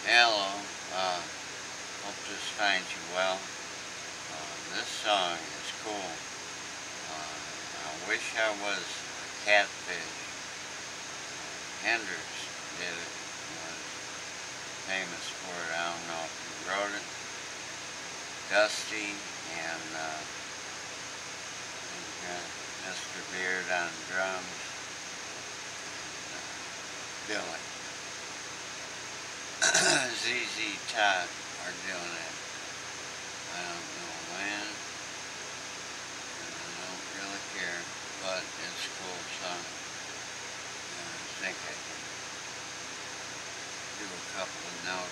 Hello, uh, hope this finds you well. Uh, this song is cool. Uh, I wish I was a catfish. Hendrix did it, was famous for it. I don't know if he wrote it. Dusty and uh, Mr. Beard on drums. And, uh, Billy. ZZ Top are doing it. I don't know when. And I don't really care, but it's cool. And I think I can do a couple of notes